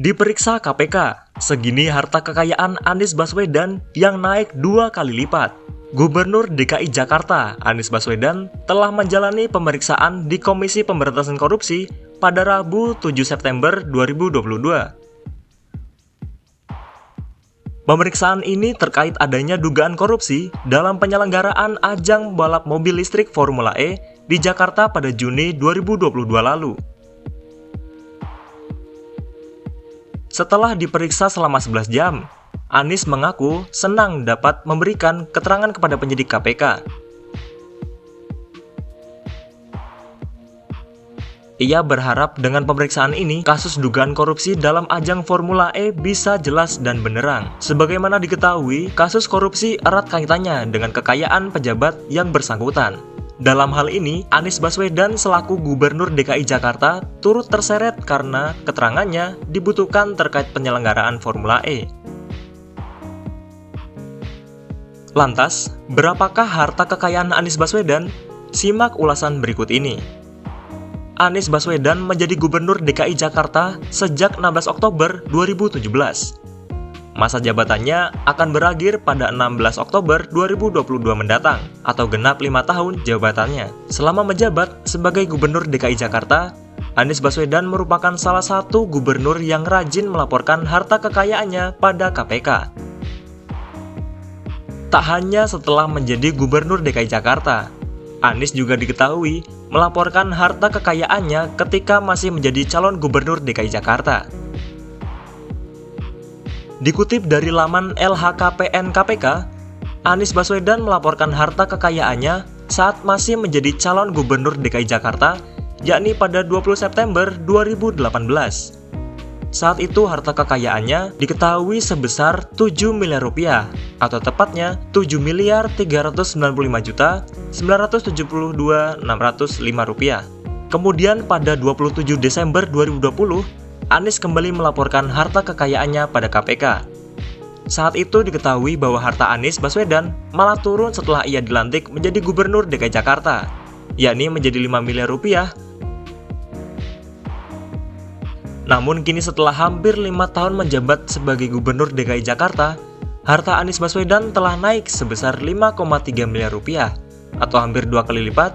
Diperiksa KPK, segini harta kekayaan Anies Baswedan yang naik dua kali lipat. Gubernur DKI Jakarta Anies Baswedan telah menjalani pemeriksaan di Komisi Pemberantasan Korupsi pada Rabu 7 September 2022. Pemeriksaan ini terkait adanya dugaan korupsi dalam penyelenggaraan ajang balap mobil listrik Formula E di Jakarta pada Juni 2022 lalu. Setelah diperiksa selama 11 jam, Anies mengaku senang dapat memberikan keterangan kepada penyidik KPK. Ia berharap dengan pemeriksaan ini, kasus dugaan korupsi dalam ajang Formula E bisa jelas dan benerang. Sebagaimana diketahui, kasus korupsi erat kaitannya dengan kekayaan pejabat yang bersangkutan. Dalam hal ini, Anies Baswedan selaku Gubernur DKI Jakarta turut terseret karena keterangannya dibutuhkan terkait penyelenggaraan Formula E. Lantas, berapakah harta kekayaan Anies Baswedan? Simak ulasan berikut ini. Anies Baswedan menjadi Gubernur DKI Jakarta sejak 16 Oktober 2017. Masa jabatannya akan berakhir pada 16 Oktober 2022 mendatang atau genap 5 tahun jabatannya. Selama menjabat sebagai Gubernur DKI Jakarta, Anies Baswedan merupakan salah satu gubernur yang rajin melaporkan harta kekayaannya pada KPK. Tak hanya setelah menjadi Gubernur DKI Jakarta, Anies juga diketahui melaporkan harta kekayaannya ketika masih menjadi calon Gubernur DKI Jakarta. Dikutip dari laman LHKPN KPK, Anies Baswedan melaporkan harta kekayaannya saat masih menjadi calon gubernur DKI Jakarta, yakni pada 20 September 2018. Saat itu harta kekayaannya diketahui sebesar 7 miliar rupiah, atau tepatnya 7 miliar 395 juta 972 605 rupiah. Kemudian pada 27 Desember 2020, Anies kembali melaporkan harta kekayaannya pada KPK. Saat itu diketahui bahwa harta Anies Baswedan malah turun setelah ia dilantik menjadi gubernur DKI Jakarta, yakni menjadi 5 miliar rupiah. Namun kini setelah hampir lima tahun menjabat sebagai gubernur DKI Jakarta, harta Anies Baswedan telah naik sebesar 5,3 miliar rupiah atau hampir dua kali lipat